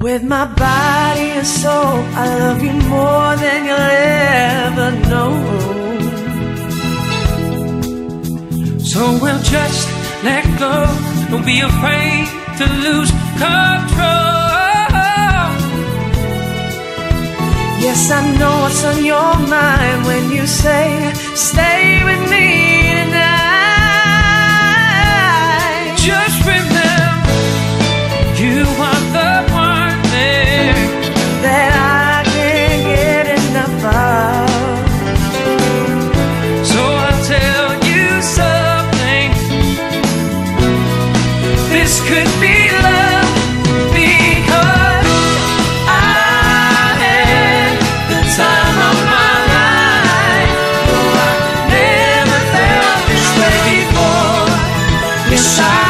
With my body and soul, I love you more than you'll ever know. So we'll just let go. Don't be afraid to lose control. Yes, I know what's on your mind when you say, Stay this could be love because I had the time of my life. Though I never felt this way before. Yes, I.